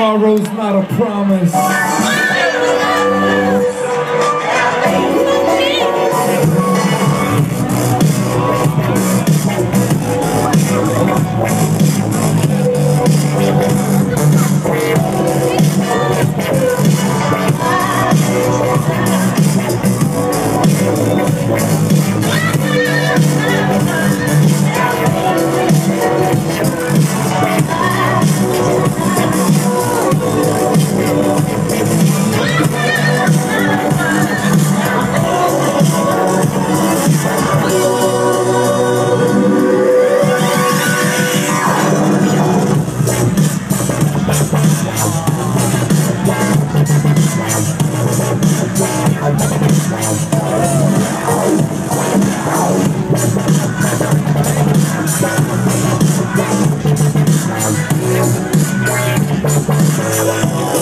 tomorrow's not a promise. Oh,